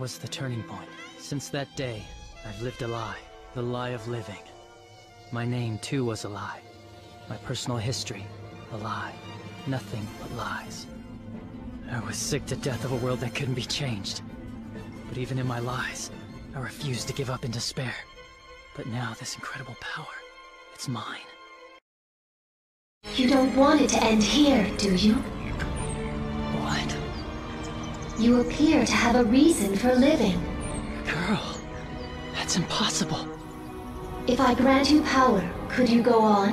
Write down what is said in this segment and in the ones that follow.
Was the turning point. Since that day, I've lived a lie. The lie of living. My name, too, was a lie. My personal history, a lie. Nothing but lies. I was sick to death of a world that couldn't be changed. But even in my lies, I refused to give up in despair. But now this incredible power, it's mine. You don't want it to end here, do you? You appear to have a reason for living. Girl, that's impossible. If I grant you power, could you go on?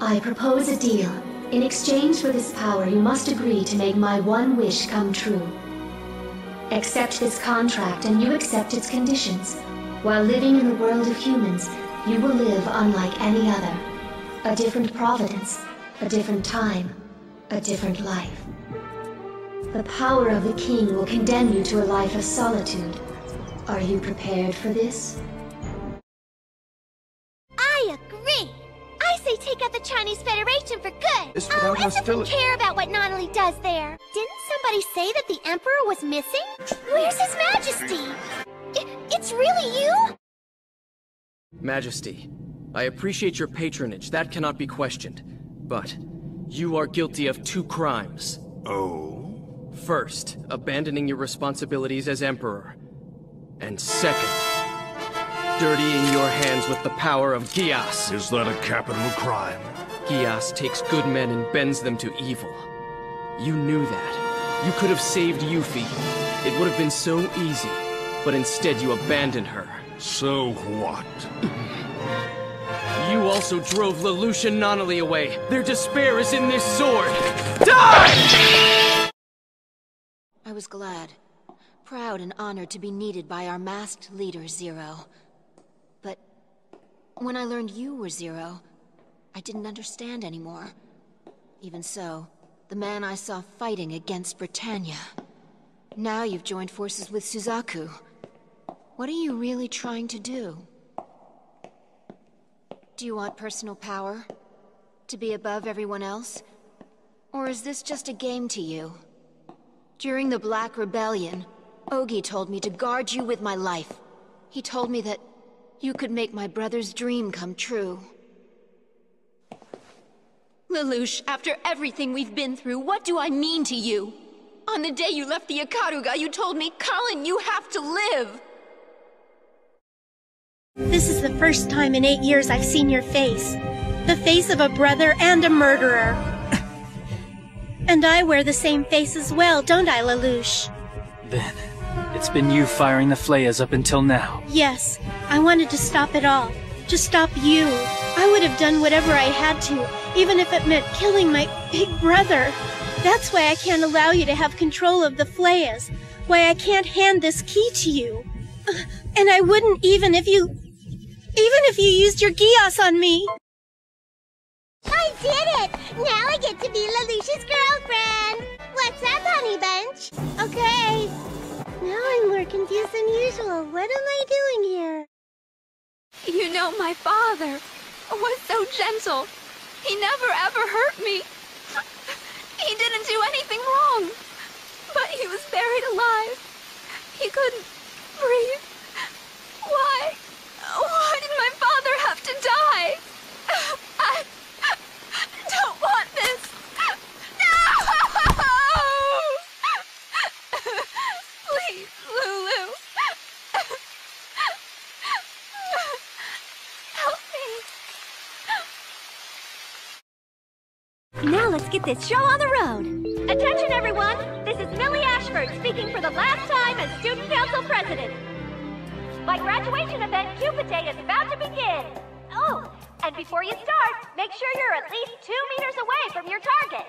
I propose a deal. In exchange for this power, you must agree to make my one wish come true. Accept this contract and you accept its conditions. While living in the world of humans, you will live unlike any other. A different providence, a different time, a different life. The power of the king will condemn you to a life of solitude. Are you prepared for this? I agree. I say take out the Chinese Federation for good. It's oh, without as if we hostility. care about what Nunnally does there. Didn't somebody say that the Emperor was missing? Where's His Majesty? I- it's really you? Majesty, I appreciate your patronage, that cannot be questioned. But you are guilty of two crimes. Oh? First, abandoning your responsibilities as Emperor. And second, dirtying your hands with the power of Geass. Is that a capital crime? Geass takes good men and bends them to evil. You knew that. You could have saved Yuffie. It would have been so easy. But instead you abandoned her. So what? You also drove Lelouch and Nunnally away. Their despair is in this sword. Die! I was glad, proud and honored to be needed by our masked leader, Zero. But when I learned you were Zero, I didn't understand anymore. Even so, the man I saw fighting against Britannia. Now you've joined forces with Suzaku. What are you really trying to do? Do you want personal power? To be above everyone else? Or is this just a game to you? During the Black Rebellion, Ogi told me to guard you with my life. He told me that you could make my brother's dream come true. Lelouch, after everything we've been through, what do I mean to you? On the day you left the Ikaruga, you told me, Kallen, you have to live! This is the first time in eight years I've seen your face. The face of a brother and a murderer. And I wear the same face as well, don't I, Lelouch? Then, it's been you firing the FLEIJAs up until now. Yes, I wanted to stop it all. To stop you. I would have done whatever I had to, even if it meant killing my big brother. That's why I can't allow you to have control of the FLEIJAs. Why I can't hand this key to you. And I wouldn't even if you. Even if you used your Geass on me. I did it! Now I get to be Lelouch's girlfriend! What's up, honey bunch? Okay. Now I'm more confused than usual. What am I doing here? You know, my father was so gentle. He never ever hurt me. He didn't do anything wrong. But he was buried alive. He couldn't breathe. Why? Why did my father have to die? I don't want this. No! Please, Lulu. Help me. Now let's get this show on the road. Attention, everyone! This is Milly Ashford speaking for the last time as Student Council President. My graduation event, Cupid Day, is about to begin. Oh, and before you start, make sure you're at least two meters away from your target.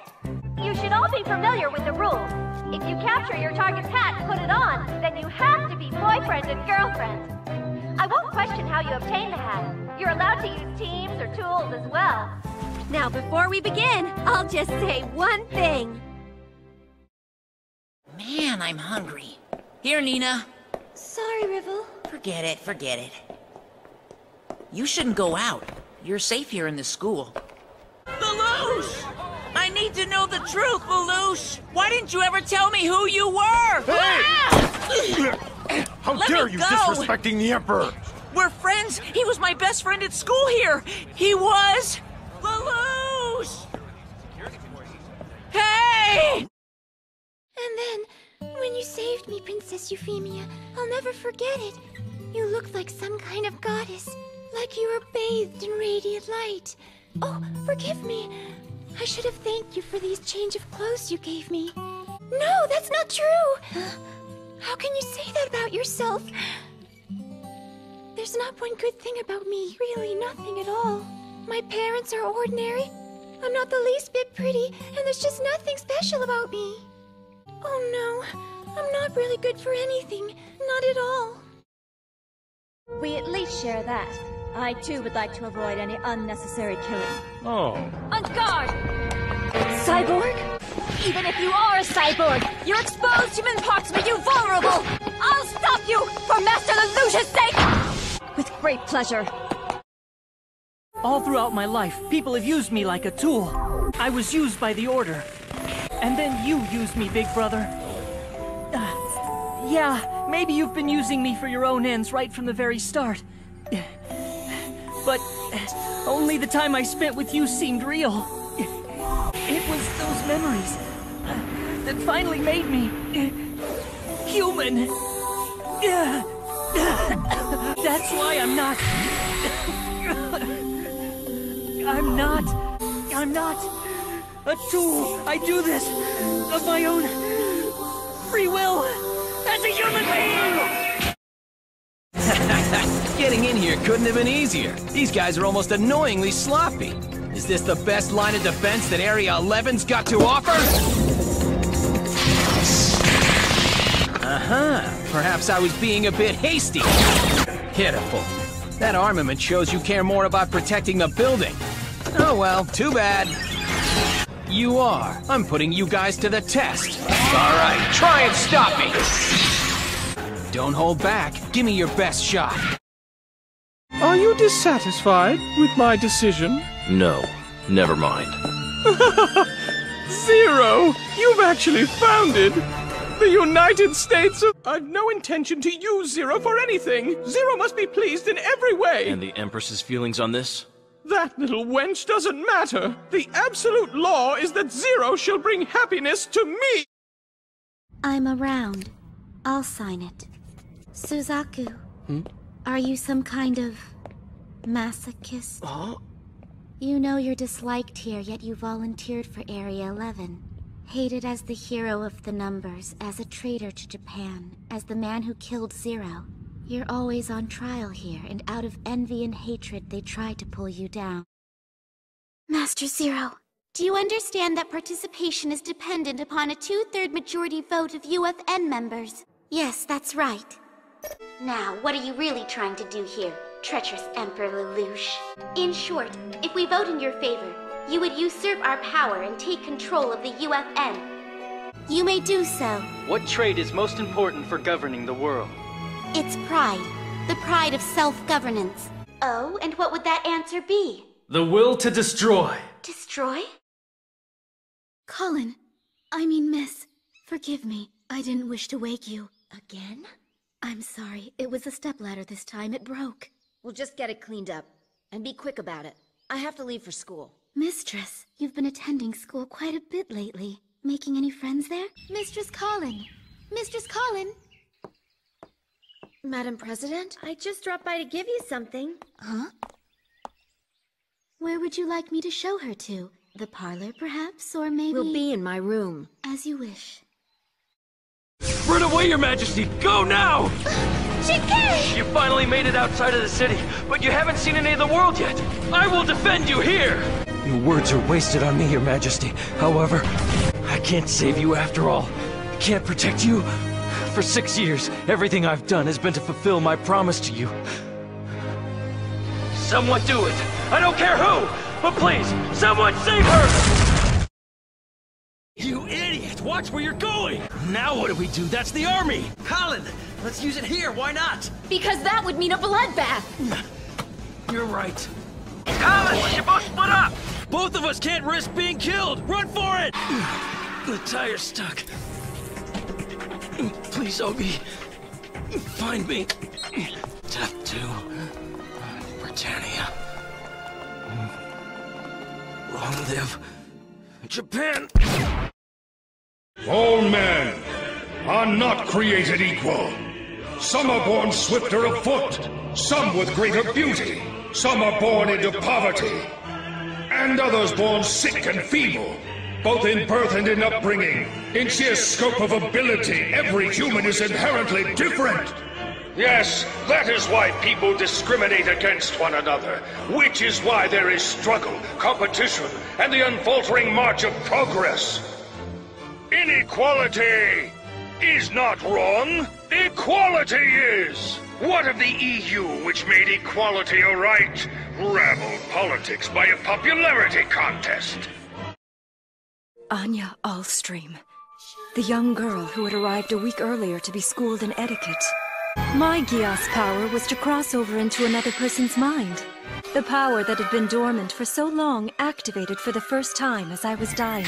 You should all be familiar with the rules. If you capture your target's hat and put it on, then you have to be boyfriend and girlfriend. I won't question how you obtain the hat. You're allowed to use teams or tools as well. Now, before we begin, I'll just say one thing. Man, I'm hungry. Here, Nina. Sorry, Rivalz. Forget it, forget it. You shouldn't go out. You're safe here in the school. Lelouch! I need to know the truth, Lelouch! Why didn't you ever tell me who you were? Hey! How Let dare you go. disrespecting the Emperor? We're friends. He was my best friend at school here. He was. Lelouch! Hey! And then, when you saved me, Princess Euphemia, I'll never forget it. You looked like some kind of goddess, like you were bathed in radiant light. Oh, forgive me. I should have thanked you for these change of clothes you gave me. No, that's not true. How can you say that about yourself? There's not one good thing about me, really, nothing at all. My parents are ordinary. I'm not the least bit pretty, and there's just nothing special about me. Oh no, I'm not really good for anything. Not at all. We at least share that. I too would like to avoid any unnecessary killing. Oh. On guard! Cyborg? Even if you are a cyborg, your exposed human parts make you vulnerable! I'll stop you for Master Lelouch's sake! With great pleasure. All throughout my life, people have used me like a tool. I was used by the Order. And then you used me, Big Brother. Uh, yeah, maybe you've been using me for your own ends right from the very start. But only the time I spent with you seemed real. It was those memories that finally made me human. That's why I'm not. I'm not. I'm not a tool. I do this of my own free will as a human being. Getting in here couldn't have been easier. These guys are almost annoyingly sloppy. Is this the best line of defense that Area 11's got to offer? Uh-huh. Perhaps I was being a bit hasty. Pitiful. That armament shows you care more about protecting the building. Oh well, too bad. You are. I'm putting you guys to the test. All right, try and stop me. Don't hold back. Give me your best shot. Are you dissatisfied with my decision? No, never mind. Zero! You've actually founded the United States of. I've no intention to use Zero for anything. Zero must be pleased in every way. And the Empress's feelings on this? That little wench doesn't matter. The absolute law is that Zero shall bring happiness to me. I'm around. I'll sign it. Suzaku, hmm? are you some kind of masochist? Oh? You know you're disliked here, yet you volunteered for Area 11. Hated as the hero of the numbers, as a traitor to Japan, as the man who killed Zero. You're always on trial here, and out of envy and hatred, they try to pull you down. Master Zero, do you understand that participation is dependent upon a two-third majority vote of UFN members? Yes, that's right. Now, what are you really trying to do here, treacherous Emperor Lelouch? In short, if we vote in your favor, you would usurp our power and take control of the UFN. You may do so. What trait is most important for governing the world? It's pride. The pride of self-governance. Oh, and what would that answer be? The will to destroy. Destroy? Kallen, I mean, miss, forgive me. I didn't wish to wake you. Again? I'm sorry. It was a stepladder this time. It broke. We'll just get it cleaned up. And be quick about it. I have to leave for school. Mistress, you've been attending school quite a bit lately. Making any friends there? Mistress Kallen! Mistress Kallen! Madam President? I just dropped by to give you something. Huh? Where would you like me to show her to? The parlor, perhaps? Or maybe... We'll be in my room. As you wish. Run away, Your Majesty! Go now! Xingke! You finally made it outside of the city, but you haven't seen any of the world yet. I will defend you here! Your words are wasted on me, Your Majesty. However, I can't save you after all. I can't protect you. For six years, everything I've done has been to fulfill my promise to you. Someone do it! I don't care who! But please, someone save her! You idiot! Watch where you're going! Now what do we do? That's the army! Kallen, let's use it here, why not? Because that would mean a bloodbath. You're right. Kallen, we should both split up! Both of us can't risk being killed! Run for it! The tire's stuck. Please, Obi. Find me. Death to Britannia. Long live Japan. All men are not created equal. Some are born swifter of foot, some with greater beauty, some are born into poverty, and others born sick and feeble, both in birth and in upbringing. In sheer scope of ability, every human is inherently different. Yes, that is why people discriminate against one another, which is why there is struggle, competition, and the unfaltering march of progress. Inequality is not wrong. Equality is. What of the EU, which made equality a right? Rabble politics by a popularity contest. Anya Alstreim, the young girl who had arrived a week earlier to be schooled in etiquette. My Geass power was to cross over into another person's mind. The power that had been dormant for so long activated for the first time as I was dying.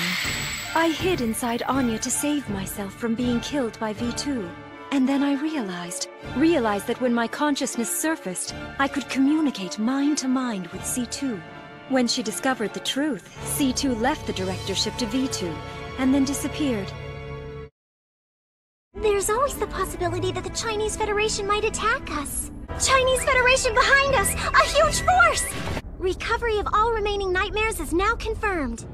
I hid inside Anya to save myself from being killed by V2. And then I realized, realized that when my consciousness surfaced, I could communicate mind to mind with C2. When she discovered the truth, C.C. left the directorship to V.V., and then disappeared. There's always the possibility that the Chinese Federation might attack us. Chinese Federation behind us! A huge force! Recovery of all remaining Knightmares is now confirmed.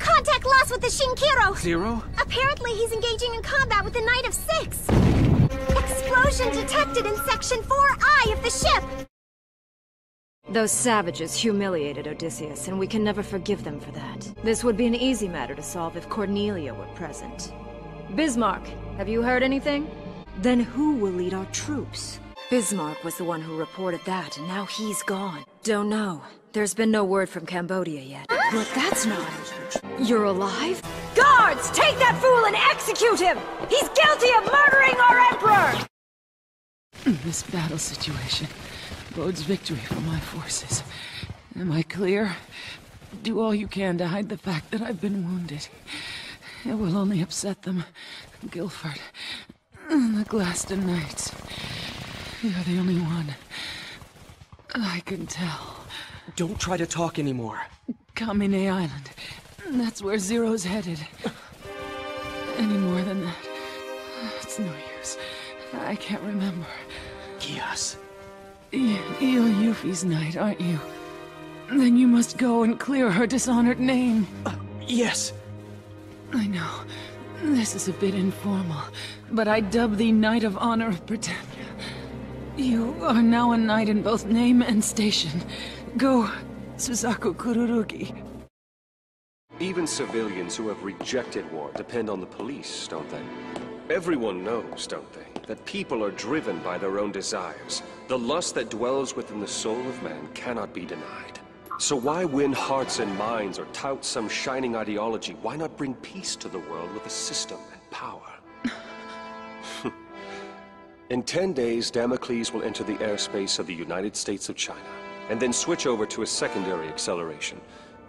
Contact lost with the Shinkiro! Zero? Apparently he's engaging in combat with the Knight of Six! Explosion detected in Section 4I of the ship! Those savages humiliated Odysseus, and we can never forgive them for that. This would be an easy matter to solve if Cornelia were present. Bismarck, have you heard anything? Then who will lead our troops? Bismarck was the one who reported that, and now he's gone. Don't know. There's been no word from Cambodia yet. But that's not... You're alive? Guards! Take that fool and execute him! He's guilty of murdering our Emperor! This battle situation bodes victory for my forces. Am I clear? Do all you can to hide the fact that I've been wounded. It will only upset them. Guilford, the Glaston Knights. You're the only one. I can tell. Don't try to talk anymore. Kamine Island. That's where Zero's headed. Any more than that, it's no use. I can't remember. Geass. Y you're Yuffie's knight, aren't you? Then you must go and clear her dishonored name. Uh, yes. I know. This is a bit informal, but I dub thee Knight of Honor of Britannia. You are now a knight in both name and station. Go, Suzaku Kururugi. Even civilians who have rejected war depend on the police, don't they? Everyone knows, don't they, that people are driven by their own desires. The lust that dwells within the soul of man cannot be denied. So why win hearts and minds or tout some shining ideology? Why not bring peace to the world with a system and power? In 10 days, Damocles will enter the airspace of the United States of China, and then switch over to a secondary acceleration.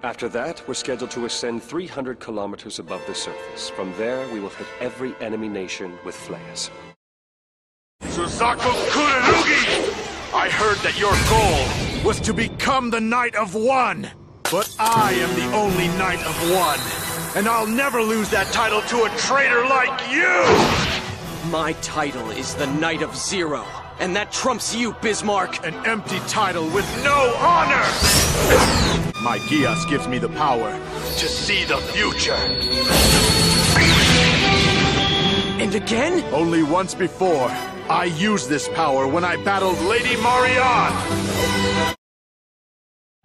After that, we're scheduled to ascend 300 kilometers above the surface. From there, we will hit every enemy nation with flares. Suzaku Kururugi! I heard that your goal was to become the Knight of One. But I am the only Knight of One. And I'll never lose that title to a traitor like you! My title is the Knight of Zero. And that trumps you, Bismarck! An empty title with no honor! My Geass gives me the power to see the future. And again? Only once before. I used this power when I battled Lady Marianne!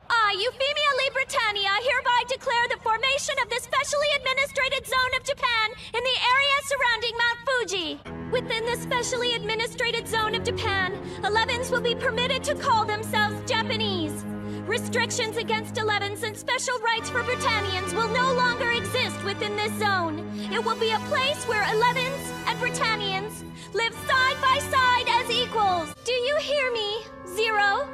I, Euphemia li Britannia, hereby declare the formation of the Specially Administrated Zone of Japan in the area surrounding Mount Fuji. Within the Specially Administrated Zone of Japan, 11s will be permitted to call themselves Japanese. Restrictions against 11s and special rights for Britannians will no longer exist within this zone. It will be a place where 11s and Britannians live side by side as equals. Do you hear me, Zero?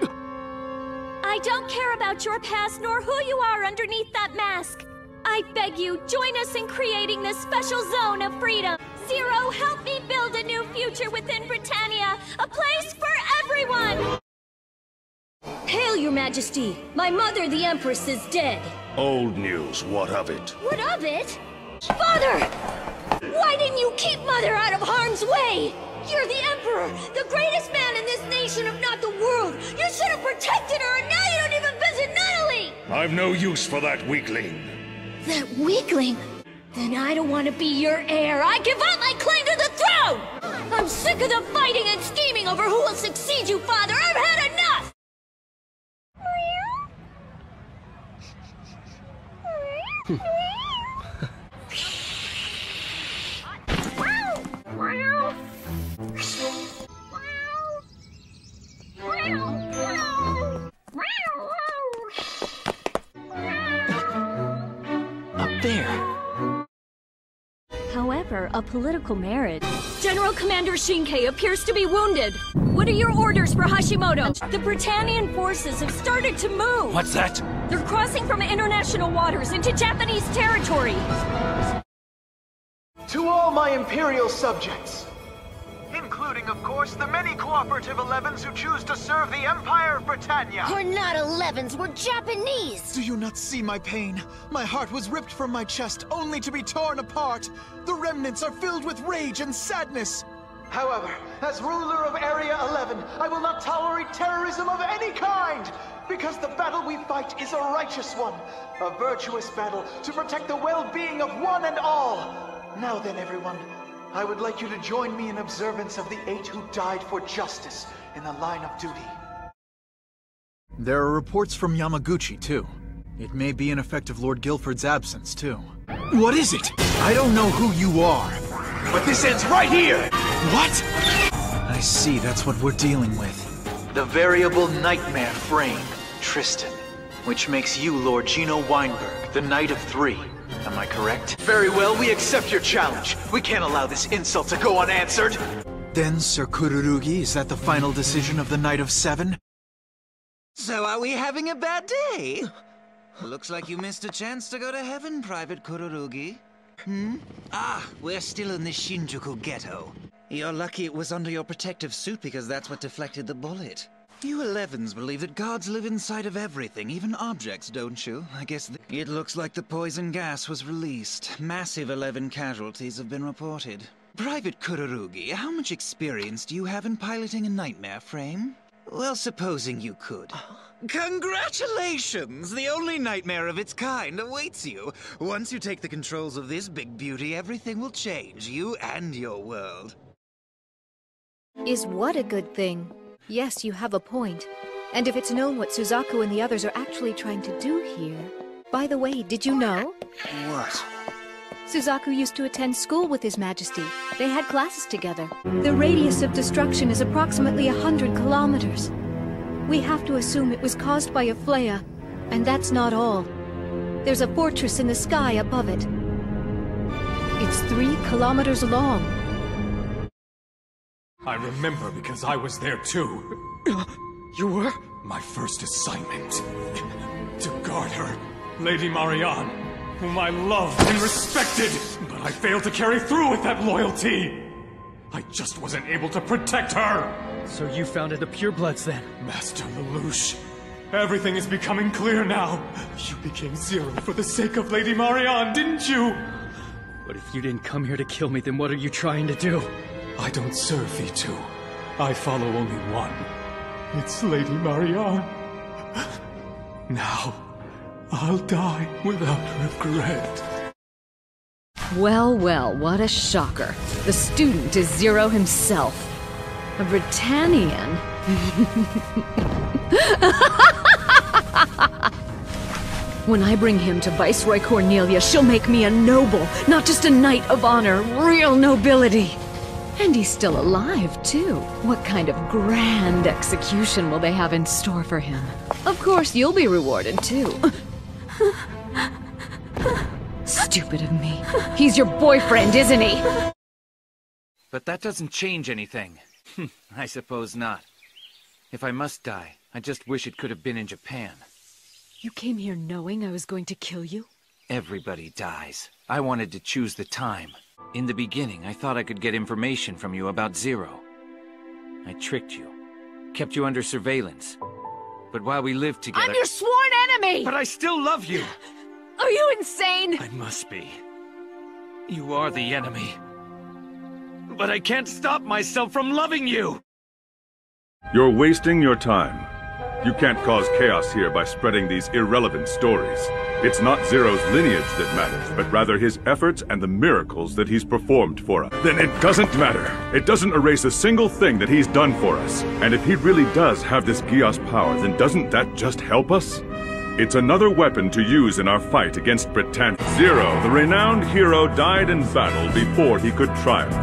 I don't care about your past nor who you are underneath that mask. I beg you, join us in creating this special zone of freedom. Zero, help me build a new future. within Britannia! A place for everyone! Hail, your majesty! My mother, the Empress, is dead! Old news, what of it? What of it? Father! Why didn't you keep Mother out of harm's way? You're the Emperor, the greatest man in this nation, if not the world! You should have protected her, and now you don't even visit Nunnally! I've no use for that weakling. That weakling? Then I don't want to be your heir. I give up my claim to the throne! I'm sick of the fighting and scheming over who will succeed you, Father! I've had enough! Up a political marriage. General Commander Xingke appears to be wounded. What are your orders for Hashimoto? The Britannian forces have started to move. What's that? They're crossing from international waters into Japanese territory. To all my Imperial subjects, including, of course, the many cooperative 11s who choose to serve the Empire of Britannia. We're not 11s, we're Japanese! Do you not see my pain? My heart was ripped from my chest, only to be torn apart. The remnants are filled with rage and sadness. However, as ruler of Area 11, I will not tolerate terrorism of any kind! Because the battle we fight is a righteous one, a virtuous battle to protect the well-being of one and all. Now then, everyone, I would like you to join me in observance of the eight who died for justice in the line of duty. There are reports from Yamaguchi, too. It may be an effect of Lord Guilford's absence, too. What is it? I don't know who you are, but this ends right here! What? I see, that's what we're dealing with. The variable Knightmare frame, Tristan. Which makes you Lord Gino Weinberg, the Knight of Three. Am I correct? Very well, we accept your challenge. We can't allow this insult to go unanswered. Then, Sir Kururugi, is that the final decision of the Knight of Seven? So are we having a bad day? Looks like you missed a chance to go to heaven, Private Kururugi. Hmm? Ah, we're still in the Shinjuku ghetto. You're lucky it was under your protective suit because that's what deflected the bullet. You Elevens believe that gods live inside of everything, even objects, don't you? I guess it looks like the poison gas was released. Massive Eleven casualties have been reported. Private Kururugi, how much experience do you have in piloting a Knightmare frame? Well, supposing you could. Congratulations! The only Knightmare of its kind awaits you. Once you take the controls of this big beauty, everything will change, you and your world. Is what a good thing? Yes, you have a point. And if it's known what Suzaku and the others are actually trying to do here... By the way, did you know? What? Suzaku used to attend school with His Majesty. They had classes together. The radius of destruction is approximately a hundred kilometers. We have to assume it was caused by a flare, and that's not all. There's a fortress in the sky above it. It's three kilometers long. I remember because I was there too. You were? My first assignment. To guard her, Lady Marianne, whom I loved and respected. But I failed to carry through with that loyalty. I just wasn't able to protect her. So you founded the Purebloods then? Master Lelouch, everything is becoming clear now. You became Zero for the sake of Lady Marianne, didn't you? But if you didn't come here to kill me, then what are you trying to do? I don't serve V2. I follow only one. It's Lady Marianne. Now, I'll die without regret. Well, well, what a shocker. The student is Zero himself. A Britannian? when I bring him to Viceroy Cornelia, she'll make me a noble, not just a knight of honor, real nobility. And he's still alive, too. What kind of grand execution will they have in store for him? Of course, you'll be rewarded, too. Stupid of me. He's your boyfriend, isn't he? But that doesn't change anything. Hmm, I suppose not. If I must die, I just wish it could have been in Japan. You came here knowing I was going to kill you? Everybody dies. I wanted to choose the time. In the beginning, I thought I could get information from you about Zero. I tricked you. Kept you under surveillance. But while we lived together... I'm your sworn enemy! But I still love you! Are you insane? I must be. You are the enemy. But I can't stop myself from loving you! You're wasting your time. You can't cause chaos here by spreading these irrelevant stories. It's not Zero's lineage that matters, but rather his efforts and the miracles that he's performed for us. Then it doesn't matter. It doesn't erase a single thing that he's done for us. And if he really does have this Geass power, then doesn't that just help us? It's another weapon to use in our fight against Britannia. Zero, the renowned hero, died in battle before he could triumph.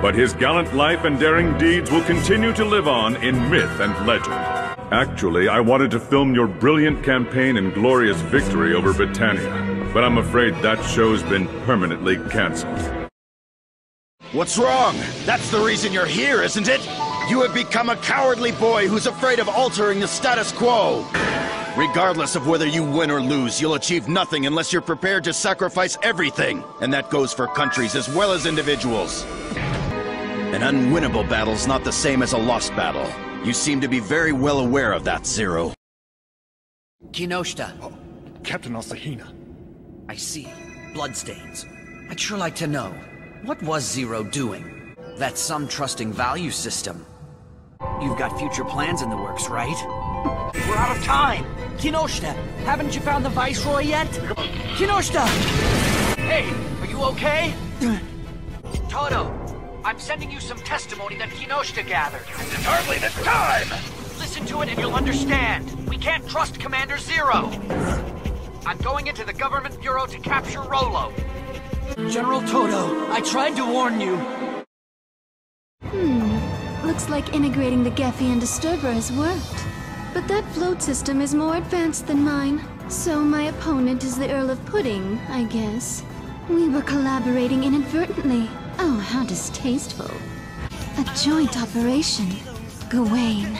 But his gallant life and daring deeds will continue to live on in myth and legend. Actually, I wanted to film your brilliant campaign and glorious victory over Britannia, but I'm afraid that show's been permanently cancelled. What's wrong? That's the reason you're here, isn't it? You have become a cowardly boy who's afraid of altering the status quo. Regardless of whether you win or lose, you'll achieve nothing unless you're prepared to sacrifice everything. And that goes for countries as well as individuals. An unwinnable battle's not the same as a lost battle. You seem to be very well aware of that, Zero. Kinoshita. Oh, Captain Asahina. I see. Bloodstains. I'd sure like to know. What was Zero doing? That's some trusting value system. You've got future plans in the works, right? We're out of time! Kinoshita, haven't you found the Viceroy yet? Kinoshita! Hey, are you okay? Todo, I'm sending you some testimony that Kinoshita gathered. It's hardly the time! Listen to it and you'll understand. We can't trust Commander Zero. I'm going into the government bureau to capture Rolo. General Todo, I tried to warn you. Hmm. Looks like integrating the Gefjun disturber has worked. But that float system is more advanced than mine. So my opponent is the Earl of Pudding, I guess. We were collaborating inadvertently. Oh, how distasteful. A joint operation. Gawain.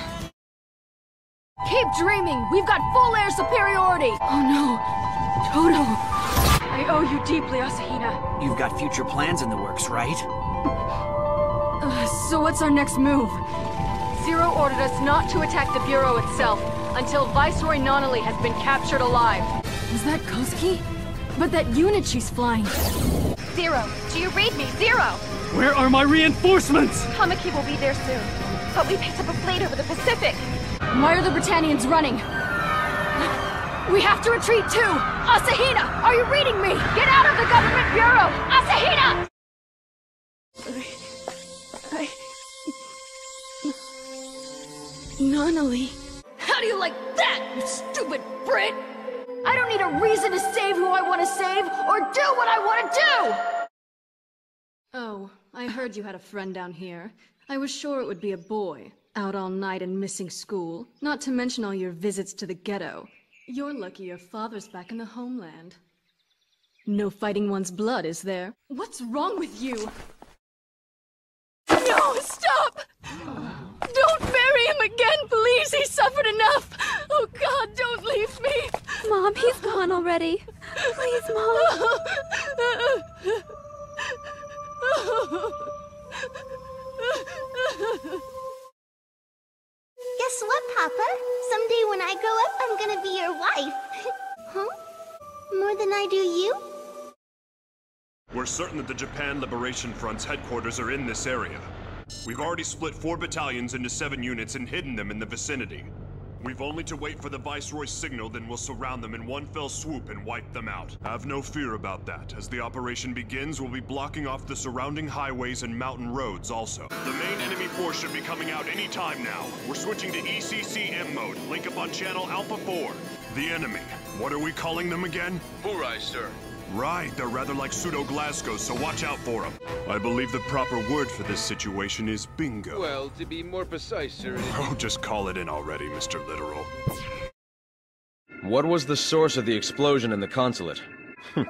Keep dreaming! We've got full air superiority! Oh no! Todo! I owe you deeply, Asahina. You've got future plans in the works, right? Uh, so what's our next move? Zero ordered us not to attack the Bureau itself until Viceroy Nunnally has been captured alive. Was that Kozuki? But that unit she's flying... Zero, do you read me? Zero! Where are my reinforcements? Tamaki will be there soon. But we picked up a fleet over the Pacific. Why are the Britannians running? We have to retreat too! Asahina, are you reading me? Get out of the government bureau! Asahina! I... Nunnally. How do you like that, you stupid Brit? I don't need a reason to save who I want to save, or do what I want to do! Oh, I heard you had a friend down here. I was sure it would be a boy, out all night and missing school, not to mention all your visits to the ghetto. You're lucky your father's back in the homeland. No fighting one's blood, is there? What's wrong with you? No, stop! Don't bury him again, please! He suffered enough! Oh god, don't leave me! Mom, he's gone already. Please, Mom. Guess what, Papa? Someday when I grow up, I'm gonna be your wife. huh? More than I do you? We're certain that the Japan Liberation Front's headquarters are in this area. We've already split four battalions into seven units and hidden them in the vicinity. We've only to wait for the Viceroy's signal, then we'll surround them in one fell swoop and wipe them out. Have no fear about that. As the operation begins, we'll be blocking off the surrounding highways and mountain roads also. The main enemy force should be coming out any time now. We're switching to ECCM mode. Link up on channel Alpha 4. The enemy. What are we calling them again? Burai, sir. Right, they're rather like pseudo-Glasgow, so watch out for them. I believe the proper word for this situation is bingo. Well, to be more precise, sir, Oh, just call it in already, Mr. Literal. What was the source of the explosion in the consulate? Hm.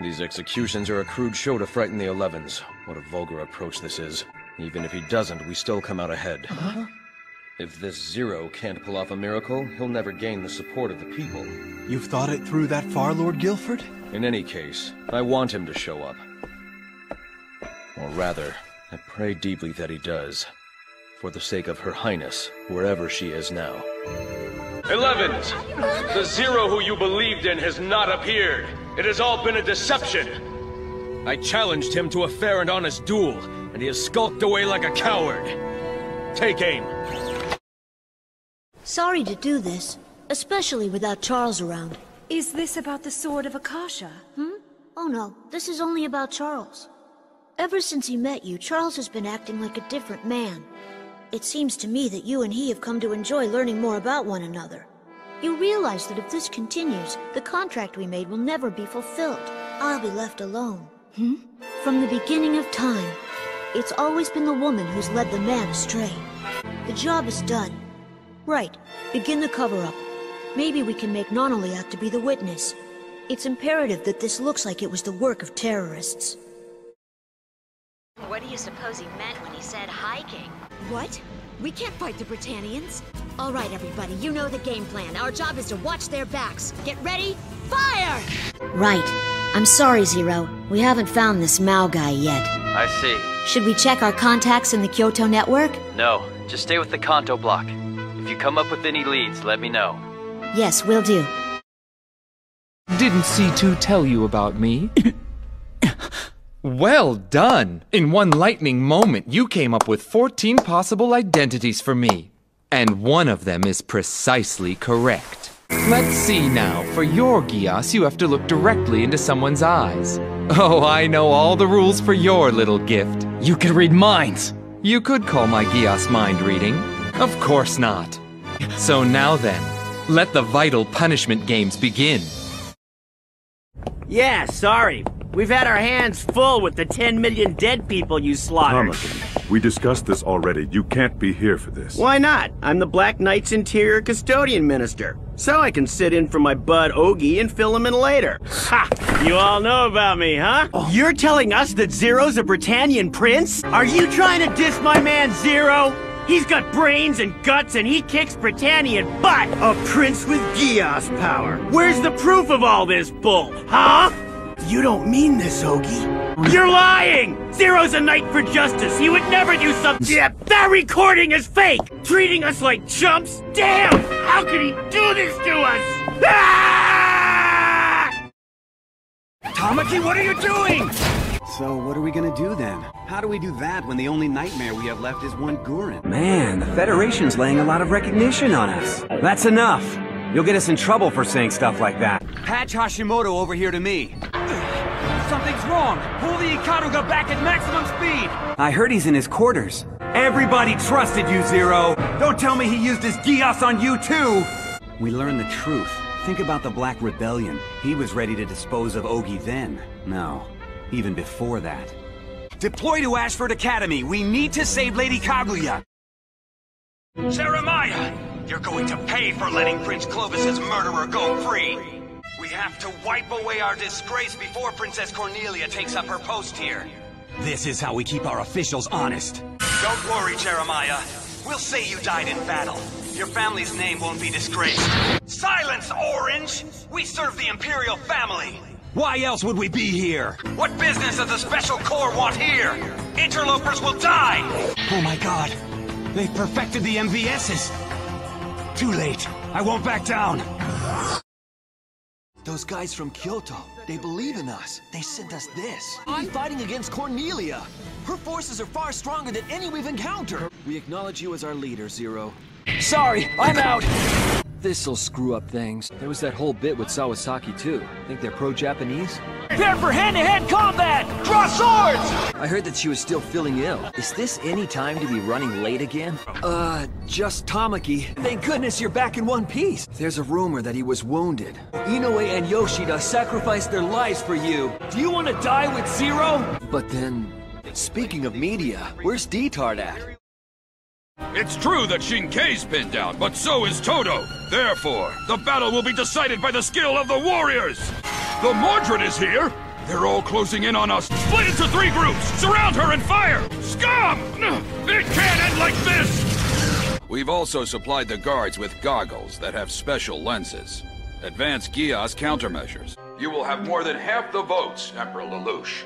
These executions are a crude show to frighten the Elevens. What a vulgar approach this is. Even if he doesn't, we still come out ahead. Huh? If this Zero can't pull off a miracle, he'll never gain the support of the people. You've thought it through that far, Lord Guilford? In any case, I want him to show up. Or rather, I pray deeply that he does. For the sake of Her Highness, wherever she is now. Elevens! The Zero who you believed in has not appeared. It has all been a deception. I challenged him to a fair and honest duel, and he has skulked away like a coward. Take aim. Sorry to do this, especially without Charles around. Is this about the Sword of Akasha? Hmm? Oh no, this is only about Charles. Ever since he met you, Charles has been acting like a different man. It seems to me that you and he have come to enjoy learning more about one another. You realize that if this continues, the contract we made will never be fulfilled. I'll be left alone. Hmm? From the beginning of time, it's always been the woman who's led the man astray. The job is done. Right, begin the cover-up. Maybe we can make Nonoliac to be the witness. It's imperative that this looks like it was the work of terrorists. What do you suppose he meant when he said hiking? What? We can't fight the Britannians. All right, everybody, you know the game plan. Our job is to watch their backs. Get ready, fire! Right. I'm sorry, Zero. We haven't found this Mao guy yet. I see. Should we check our contacts in the Kyoto network? No, just stay with the Kanto block. If you come up with any leads, let me know. Yes, will do. Didn't C.C. tell you about me? well done! In one lightning moment, you came up with 14 possible identities for me. And one of them is precisely correct. Let's see now. For your Geass, you have to look directly into someone's eyes. Oh, I know all the rules for your little gift. You can read minds. You could call my Geass mind reading. Of course not. So now then, let the vital punishment games begin. Yeah, sorry. We've had our hands full with the 10 million dead people you slaughtered. Tamaki, we discussed this already. You can't be here for this. Why not? I'm the Black Knight's interior custodian minister. So I can sit in for my bud Ogi and fill him in later. Ha! You all know about me, huh? Oh. You're telling us that Zero's a Britannian prince? Are you trying to diss my man Zero? He's got brains and guts and he kicks Britannian butt! A prince with Geass power. Where's the proof of all this bull, huh? You don't mean this, Ogi. You're lying! Zero's a knight for justice. He would never do something. Yep, that recording is fake! Treating us like chumps? Damn! How could he do this to us? Ah! Tamaki, what are you doing? So what are we gonna do then? How do we do that when the only Knightmare we have left is one Gurren? Man, the Federation's laying a lot of recognition on us. That's enough! You'll get us in trouble for saying stuff like that. Patch Hashimoto over here to me. Something's wrong! Pull the Ikaruga back at maximum speed! I heard he's in his quarters. Everybody trusted you, Zero! Don't tell me he used his Geass on you too! We learned the truth. Think about the Black Rebellion. He was ready to dispose of Ogi then. No, even before that. Deploy to Ashford Academy! We need to save Lady Kaguya! Jeremiah! You're going to pay for letting Prince Clovis's murderer go free! We have to wipe away our disgrace before Princess Cornelia takes up her post here. This is how we keep our officials honest. Don't worry, Jeremiah. We'll say you died in battle. Your family's name won't be disgraced. Silence, Orange! We serve the Imperial family! Why else would we be here? What business does the Special Corps want here? Interlopers will die! Oh my god. They've perfected the MVSs. Too late. I won't back down. Those guys from Kyoto, they believe in us. They sent us this. I'm fighting against Cornelia. Her forces are far stronger than any we've encountered. We acknowledge you as our leader, Zero. Sorry, I'm out! This'll screw up things. There was that whole bit with Sawasaki, too. Think they're pro-Japanese? Prepare for hand-to-hand -hand combat! Draw swords! I heard that she was still feeling ill. Is this any time to be running late again? Uh, just Tamaki. Thank goodness you're back in one piece. There's a rumor that he was wounded. Inoue and Yoshida sacrificed their lives for you. Do you want to die with Zero? But then, speaking of media, where's Diethard at? It's true that Xingke's pinned down, but so is Todo. Therefore, the battle will be decided by the skill of the warriors. The Mordred is here. They're all closing in on us. Split into three groups. Surround her and fire. Scum! It can't end like this! We've also supplied the guards with goggles that have special lenses. Advanced Geass countermeasures. You will have more than half the votes, Emperor Lelouch.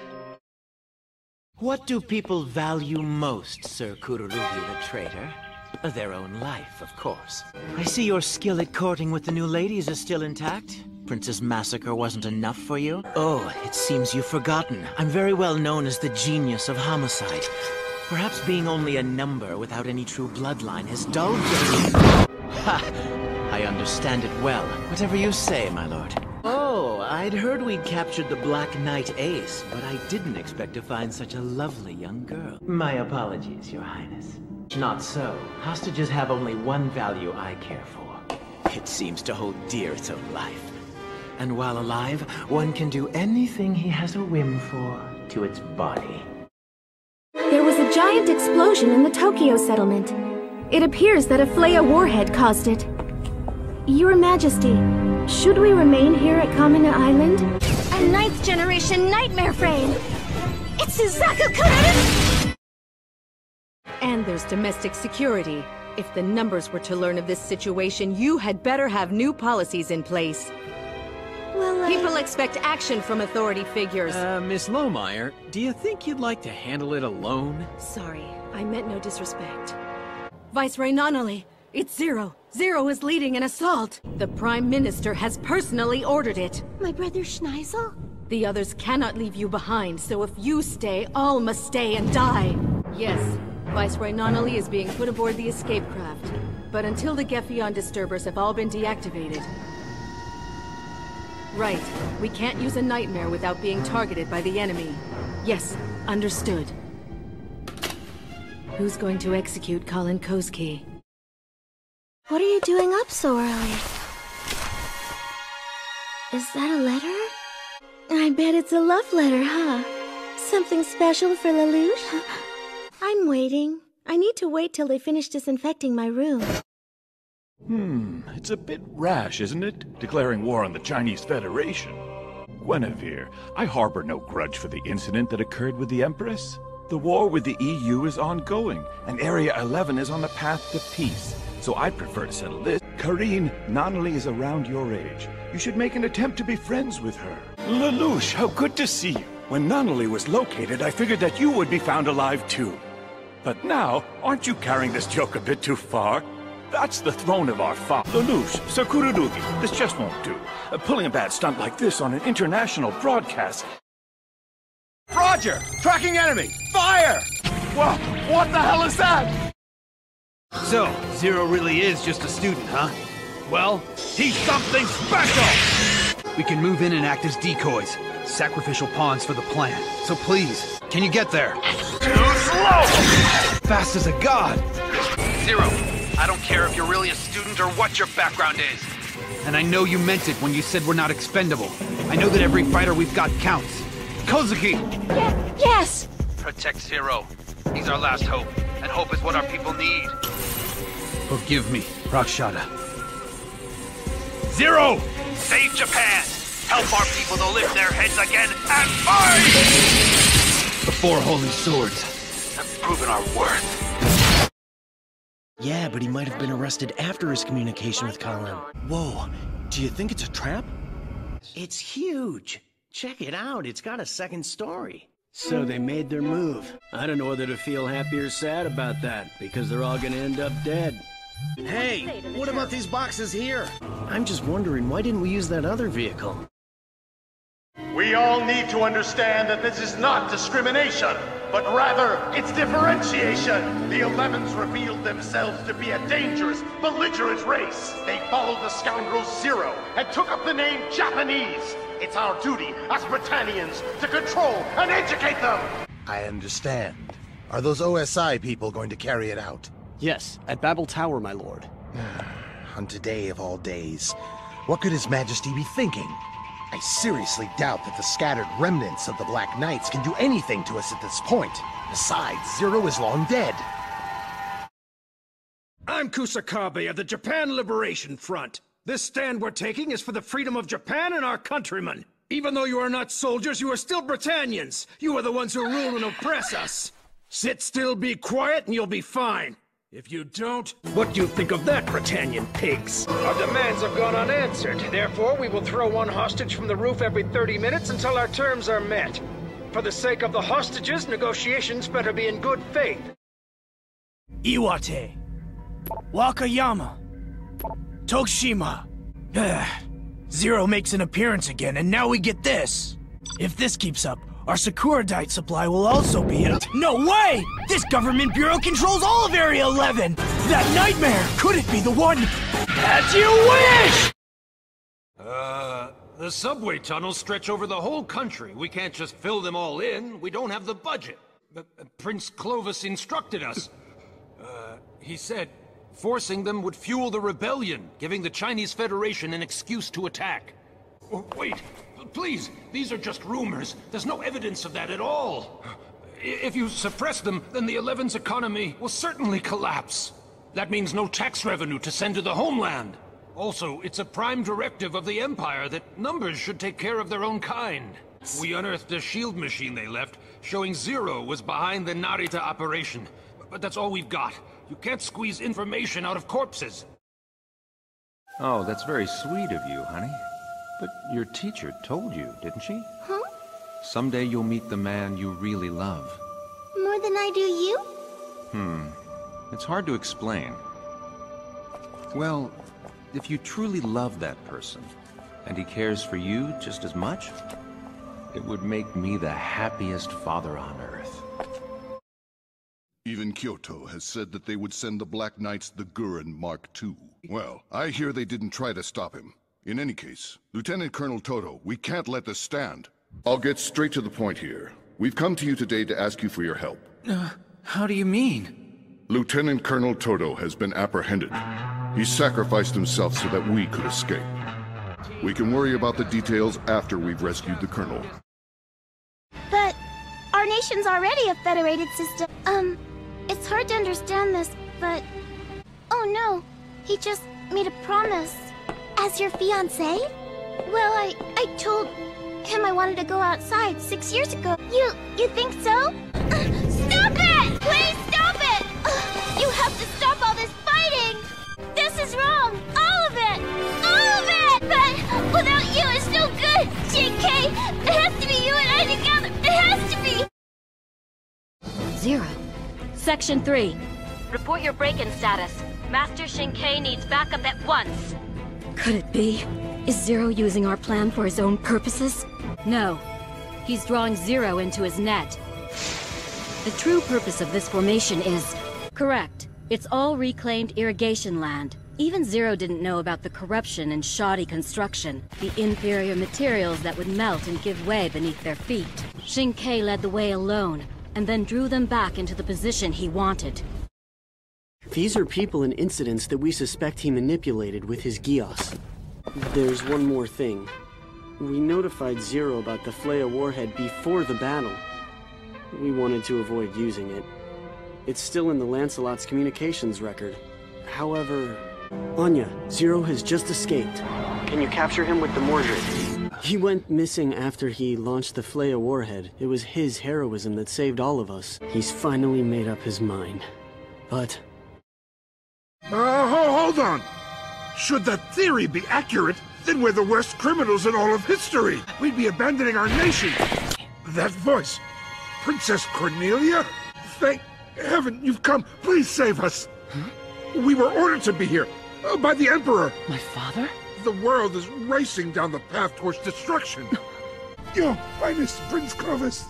What do people value most, Sir Kururugi the traitor? Their own life, of course. I see your skill at courting with the new ladies is still intact. Princess Massacre wasn't enough for you? Oh, it seems you've forgotten. I'm very well known as the genius of homicide. Perhaps being only a number without any true bloodline has dulled your... Ha! I understand it well. Whatever you say, my lord. I'd heard we'd captured the Black Knight Ace, but I didn't expect to find such a lovely young girl. My apologies, your highness. Not so. Hostages have only one value I care for. It seems to hold dear its own life. And while alive, one can do anything he has a whim for to its body. There was a giant explosion in the Tokyo settlement. It appears that a FLEIJA warhead caused it. Your Majesty, should we remain here at Kamine Island? A ninth generation Knightmare frame! It's Suzaku Kun! And there's domestic security. If the numbers were to learn of this situation, you had better have new policies in place. Well, uh... People expect action from authority figures. Uh, Miss Lohmeyer, do you think you'd like to handle it alone? Sorry, I meant no disrespect. Viceroy Nunnally, it's Zero. Zero is leading an assault. The Prime Minister has personally ordered it. My brother Schneizel? The others cannot leave you behind, so if you stay, all must stay and die. Yes, Viceroy Nunnally is being put aboard the escape craft. But until the Gefjun disturbers have all been deactivated... Right. We can't use a Knightmare without being targeted by the enemy. Yes, understood. Who's going to execute Kallen Kozuki? What are you doing up so early? Is that a letter? I bet it's a love letter, huh? Something special for Lelouch? I'm waiting. I need to wait till they finish disinfecting my room. Hmm, it's a bit rash, isn't it? Declaring war on the Chinese Federation. Guinevere, I harbor no grudge for the incident that occurred with the Empress. The war with the EU is ongoing, and Area 11 is on the path to peace. So I'd prefer to settle this. Carine, Nunnally is around your age. You should make an attempt to be friends with her. Lelouch, how good to see you. When Nunnally was located, I figured that you would be found alive too. But now, aren't you carrying this joke a bit too far? That's the throne of our father. Lelouch, Sakurudugi, this just won't do. Uh, pulling a bad stunt like this on an international broadcast. Roger! Tracking enemy! Fire! Well, what the hell is that? So, Zero really is just a student, huh? Well, he's something special! We can move in and act as decoys. Sacrificial pawns for the plan. So please, can you get there? Too slow! Fast as a god! Zero, I don't care if you're really a student or what your background is. And I know you meant it when you said we're not expendable. I know that every fighter we've got counts. Kozuki! Yeah, yes! Protect Zero. He's our last hope, and hope is what our people need. Forgive me, Rakshata. Zero! Save Japan! Help our people to lift their heads again and fight! The four holy swords have proven our worth. Yeah, but he might have been arrested after his communication with Kallen. Whoa, do you think it's a trap? It's huge. Check it out, it's got a second story. So they made their move. I don't know whether to feel happy or sad about that, because they're all gonna end up dead. Hey, what about these boxes here? I'm just wondering, why didn't we use that other vehicle? We all need to understand that this is not discrimination, but rather it's differentiation. The Elevens revealed themselves to be a dangerous, belligerent race. They followed the scoundrel Zero and took up the name Japanese. It's our duty as Britannians to control and educate them. I understand. Are those OSI people going to carry it out? Yes, at Babel Tower, my lord. Ah, on today of all days, what could His Majesty be thinking? I seriously doubt that the scattered remnants of the Black Knights can do anything to us at this point. Besides, Zero is long dead. I'm Kusakabe of the Japan Liberation Front. This stand we're taking is for the freedom of Japan and our countrymen. Even though you are not soldiers, you are still Britannians. You are the ones who rule and oppress us. Sit still, be quiet, and you'll be fine. If you don't, what do you think of that, Britannian pigs? Our demands have gone unanswered. Therefore, we will throw one hostage from the roof every 30 minutes until our terms are met. For the sake of the hostages, negotiations better be in good faith. Iwate. Wakayama. Tokushima. Zero makes an appearance again, and now we get this. If this keeps up, our Sakuradite supply will also be in. No way! This government bureau controls all of Area 11! That Knightmare! Could it be the one? As you wish! Uh, the subway tunnels stretch over the whole country. We can't just fill them all in. We don't have the budget. But uh, Prince Clovis instructed us. Uh, he said forcing them would fuel the rebellion, giving the Chinese Federation an excuse to attack. Oh, wait, please, these are just rumors. There's no evidence of that at all. If you suppress them, then the Eleven's economy will certainly collapse. That means no tax revenue to send to the homeland. Also, it's a prime directive of the Empire that numbers should take care of their own kind. We unearthed a shield machine they left, showing Zero was behind the Narita operation. But that's all we've got. You can't squeeze information out of corpses. Oh, that's very sweet of you, honey. But your teacher told you, didn't she? Huh? Someday you'll meet the man you really love. More than I do you? Hmm. It's hard to explain. Well, if you truly love that person, and he cares for you just as much, it would make me the happiest father on earth. Even Kyoto has said that they would send the Black Knights the Gurren Mark II. Well, I hear they didn't try to stop him. In any case, Lieutenant Colonel Todo, we can't let this stand. I'll get straight to the point here. We've come to you today to ask you for your help. Uh, how do you mean? Lieutenant Colonel Todo has been apprehended. He sacrificed himself so that we could escape. We can worry about the details after we've rescued the Colonel. But our nation's already a federated system. Um, it's hard to understand this, but... Oh no, he just made a promise. As your fiancé? Well, I, I told him I wanted to go outside six years ago. You, you think so? Uh, stop it! Please stop it! Uh, you have to stop all this fighting! This is wrong! All of it! All of it! But without you, it's no good! JK, it has to be you and I together! It has to be! Zero. Section 3. Report your break-in status. Master Xingke needs backup at once. Could it be? Is Zero using our plan for his own purposes? No. He's drawing Zero into his net. The true purpose of this formation is... Correct. It's all reclaimed irrigation land. Even Zero didn't know about the corruption and shoddy construction, the inferior materials that would melt and give way beneath their feet. Xingke led the way alone, and then drew them back into the position he wanted. These are people and incidents that we suspect he manipulated with his Geass. There's one more thing. We notified Zero about the FLEIJA warhead before the battle. We wanted to avoid using it. It's still in the Lancelot's communications record. However... Anya, Zero has just escaped. Can you capture him with the Mordred? He went missing after he launched the FLEIJA warhead. It was his heroism that saved all of us. He's finally made up his mind. But... Uh, ho hold on! Should that theory be accurate, then we're the worst criminals in all of history! We'd be abandoning our nation! That voice! Princess Cornelia? Thank heaven you've come! Please save us! We were ordered to be here! Uh, by the Emperor! My father? The world is racing down the path towards destruction! Your Highness, Prince Clovis!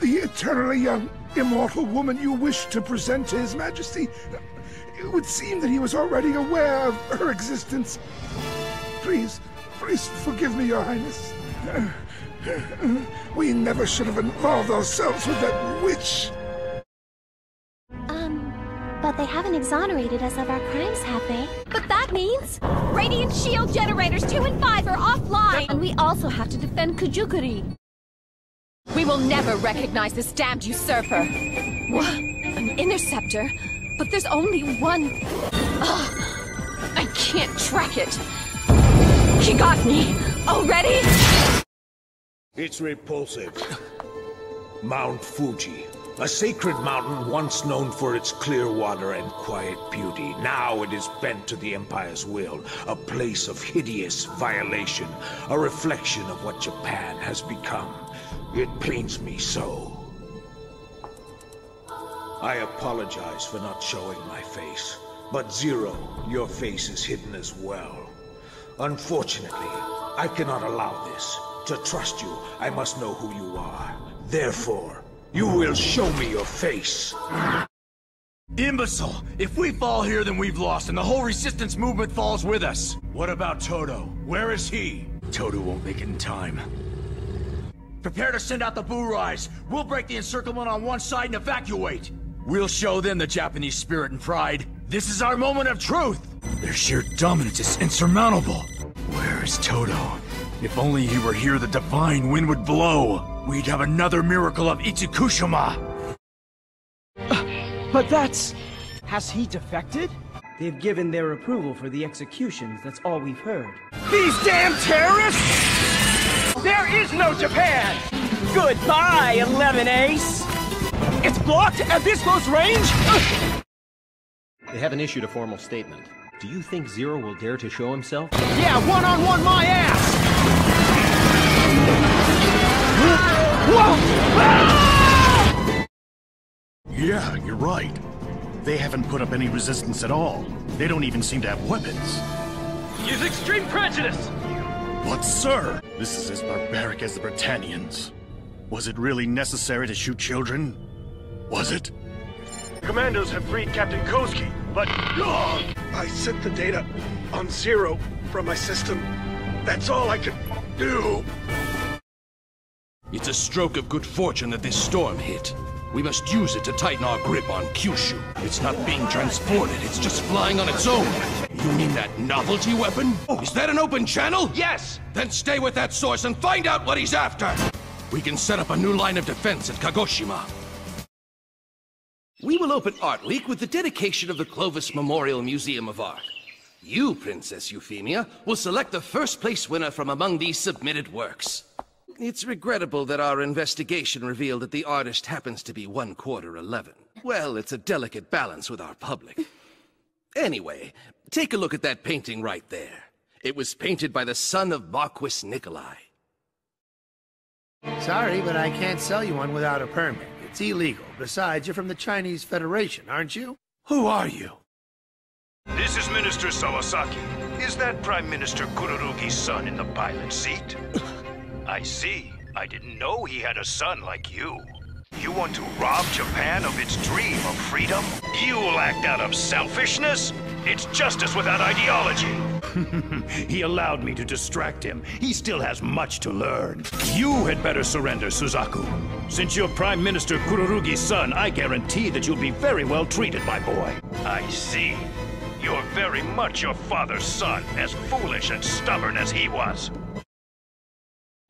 The eternally young, immortal woman you wish to present to His Majesty it would seem that he was already aware of her existence. Please, please forgive me, Your Highness. We never should have involved ourselves with that witch. Um, but they haven't exonerated us of our crimes, have they? But that means Radiant Shield Generators 2 and 5 are offline! And we also have to defend Kujukuri. We will never recognize this damned usurper! What? An interceptor? But there's only one... Ugh, I can't track it. He got me! Already? It's repulsive. Mount Fuji. A sacred mountain once known for its clear water and quiet beauty. Now it is bent to the Empire's will. A place of hideous violation. A reflection of what Japan has become. It pains me so. I apologize for not showing my face. But Zero, your face is hidden as well. Unfortunately, I cannot allow this. To trust you, I must know who you are. Therefore, you will show me your face. Imbecile! If we fall here, then we've lost, and the whole resistance movement falls with us. What about Todo? Where is he? Todo won't make it in time. Prepare to send out the Burais. We'll break the encirclement on one side and evacuate. We'll show them the Japanese spirit and pride. This is our moment of truth. Their sheer dominance is insurmountable. Where is Todo? If only he were here, the divine wind would blow. We'd have another miracle of Itsukushima. Uh, but that's... Has he defected? They've given their approval for the executions, that's all we've heard. These damn terrorists! There is no Japan! Goodbye, 11 Ace! It's blocked at this close range? They haven't issued a formal statement. Do you think Zero will dare to show himself? Yeah, one-on-one -on -one my ass! Whoa! Yeah, you're right. They haven't put up any resistance at all. They don't even seem to have weapons. Use extreme prejudice! But sir, this is as barbaric as the Britannians. Was it really necessary to shoot children? Was it? Commandos have freed Captain Koski, but... I sent the data on Zero from my system. That's all I could do. It's a stroke of good fortune that this storm hit. We must use it to tighten our grip on Kyushu. It's not being transported, it's just flying on its own. You mean that novelty weapon? Is that an open channel? Yes! Then stay with that source and find out what he's after! We can set up a new line of defense at Kagoshima. We will open Art Week with the dedication of the Clovis Memorial Museum of Art. You, Princess Euphemia, will select the first place winner from among these submitted works. It's regrettable that our investigation revealed that the artist happens to be one quarter eleven. Well, it's a delicate balance with our public. Anyway, take a look at that painting right there. It was painted by the son of Marquis Nikolai. Sorry, but I can't sell you one without a permit. It's illegal. Besides, you're from the Chinese Federation, aren't you? Who are you? This is Minister Sawasaki. Is that Prime Minister Kururugi's son in the pilot seat? I see. I didn't know he had a son like you. You want to rob Japan of its dream of freedom? You'll act out of selfishness? It's justice without ideology. he allowed me to distract him. He still has much to learn. You had better surrender, Suzaku. Since you're Prime Minister Kururugi's son, I guarantee that you'll be very well treated, my boy. I see. You're very much your father's son, as foolish and stubborn as he was.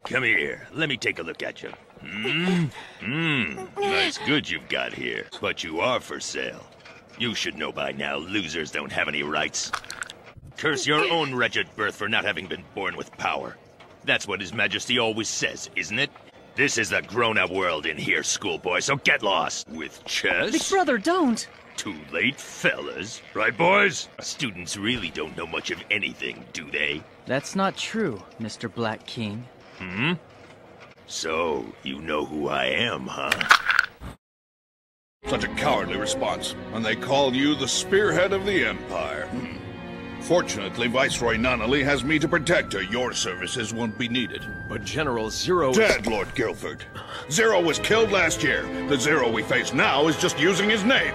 Come here. Let me take a look at you. Mmm. Mmm. Nice goods you've got here. But you are for sale. You should know by now losers don't have any rights. Curse your own wretched birth for not having been born with power. That's what His Majesty always says, isn't it? This is the grown-up world in here, schoolboy, so get lost. With chess? Big brother, don't! Too late, fellas. Right, boys? Students really don't know much of anything, do they? That's not true, Mr. Black King. Hmm? So, you know who I am, huh? Such a cowardly response, and they call you the spearhead of the Empire. Hmm. Fortunately, Viceroy Nunnally has me to protect her. Your services won't be needed. But General Zero Dead, Lord Guilford. Zero was killed last year. The Zero we face now is just using his name.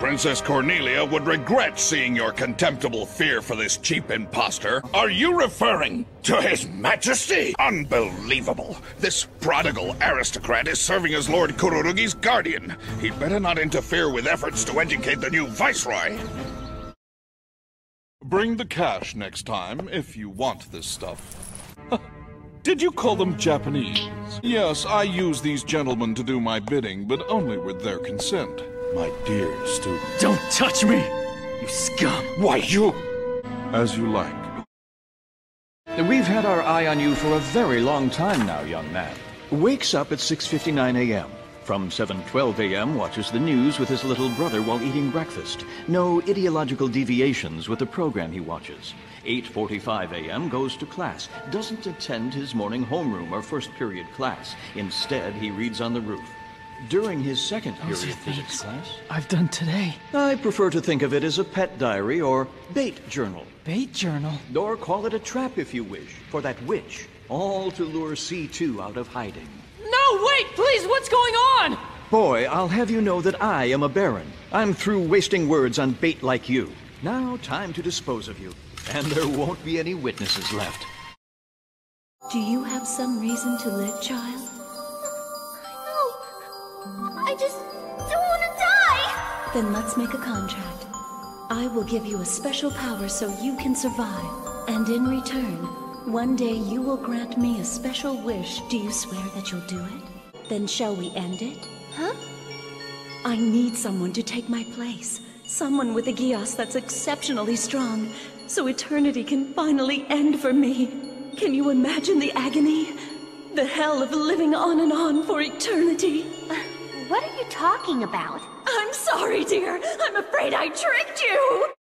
Princess Cornelia would regret seeing your contemptible fear for this cheap impostor. Are you referring to His Majesty? Unbelievable. This prodigal aristocrat is serving as Lord Kururugi's guardian. He'd better not interfere with efforts to educate the new Viceroy. Bring the cash next time, if you want this stuff. Did you call them Japanese? Yes, I use these gentlemen to do my bidding, but only with their consent. My dear student. Don't touch me! You scum! Why, you... As you like. We've had our eye on you for a very long time now, young man. Wakes up at 6.59 a.m. From 7.12 a.m. watches the news with his little brother while eating breakfast. No ideological deviations with the program he watches. 8.45 a.m. goes to class. Doesn't attend his morning homeroom or first period class. Instead, he reads on the roof. During his second Those period are physics class, I've done today. I prefer to think of it as a pet diary or bait journal. Bait journal? Or call it a trap if you wish, for that witch, all to lure C.C out of hiding. No, wait, please, what's going on? Boy, I'll have you know that I am a baron. I'm through wasting words on bait like you. Now, time to dispose of you. And there won't be any witnesses left. Do you have some reason to live, child? Then let's make a contract. I will give you a special power so you can survive. And in return, one day you will grant me a special wish. Do you swear that you'll do it? Then shall we end it? Huh? I need someone to take my place. Someone with a Geass that's exceptionally strong, so eternity can finally end for me. Can you imagine the agony? The hell of living on and on for eternity? Uh, what are you talking about? I'm sorry, dear. I'm afraid I tricked you.